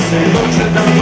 es el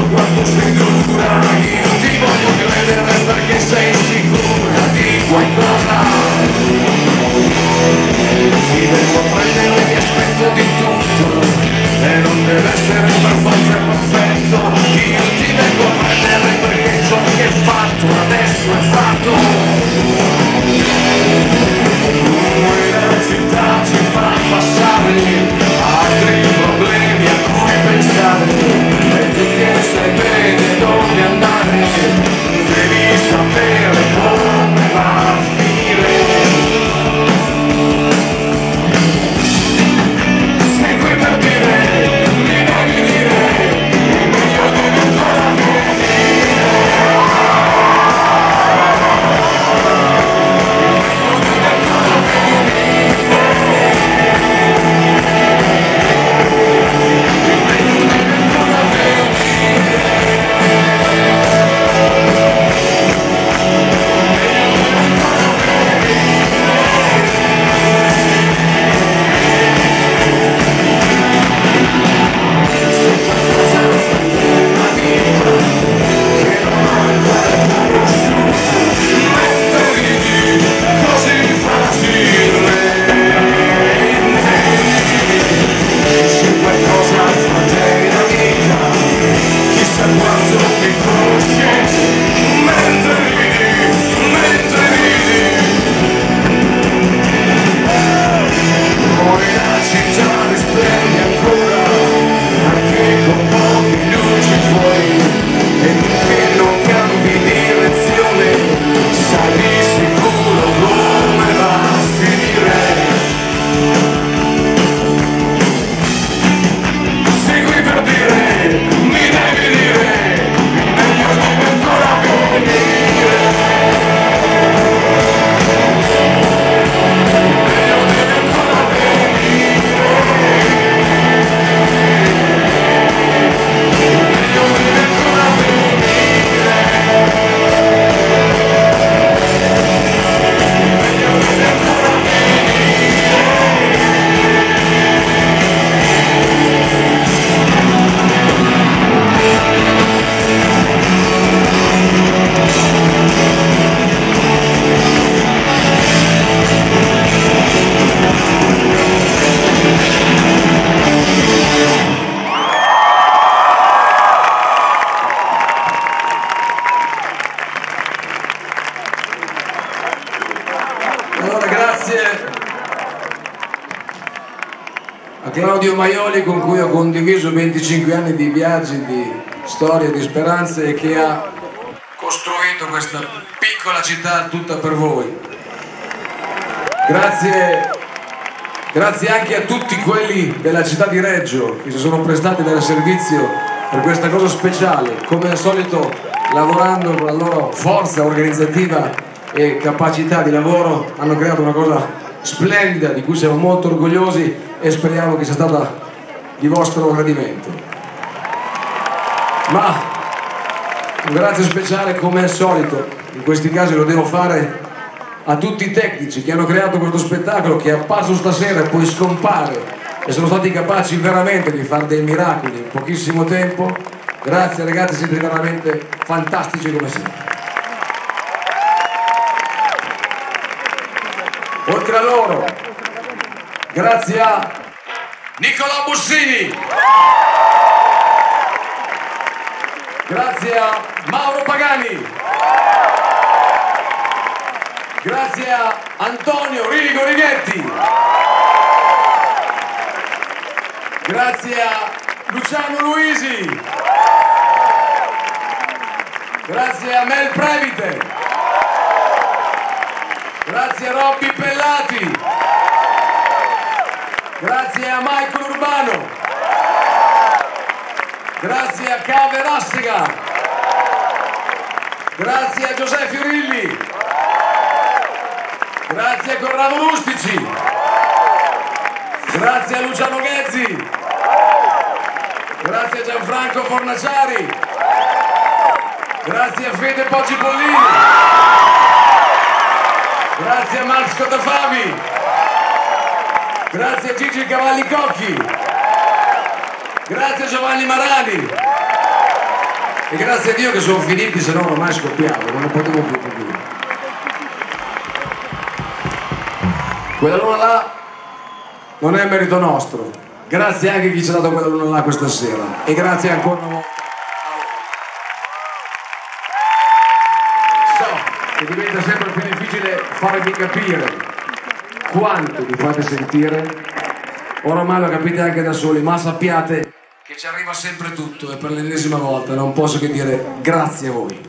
a Claudio Maioli con cui ho condiviso 25 anni di viaggi, di storie, di speranze e che ha costruito questa piccola città tutta per voi. Grazie, grazie anche a tutti quelli della città di Reggio che si sono prestati dal servizio per questa cosa speciale, come al solito lavorando con la loro forza organizzativa e capacità di lavoro hanno creato una cosa splendida di cui siamo molto orgogliosi e speriamo che sia stata di vostro gradimento. Ma un grazie speciale come al solito, in questi casi lo devo fare a tutti i tecnici che hanno creato questo spettacolo che è apparso stasera e poi scompare e sono stati capaci veramente di fare dei miracoli in pochissimo tempo. Grazie ragazzi, siete veramente fantastici come sempre. Oltre a loro, grazie a Nicola Bussini, grazie a Mauro Pagani, grazie a Antonio Rigo Righetti, grazie a Luciano Luisi, grazie a Mel Previte, grazie a Robby Pellati, grazie a Michael Urbano, grazie a Cave Rassega, grazie a Giuseppe Fiorilli, grazie a Corrado Lustici, grazie a Luciano Ghezzi, grazie a Gianfranco Fornaciari, grazie a Fede Poggi Pollini, grazie a Max Cotafavi, grazie a Gigi Cavalli Cocchi, grazie a Giovanni Marani. E grazie a Dio che sono finiti, se no ormai scoppiavo, non ne potevo più capire. Quella luna là non è merito nostro, grazie anche a chi ci ha dato quella luna là questa sera. E grazie ancora una volta. Farvi capire quanto vi fate sentire, oramai lo capite anche da soli, ma sappiate che ci arriva sempre tutto e per l'ennesima volta non posso che dire grazie a voi.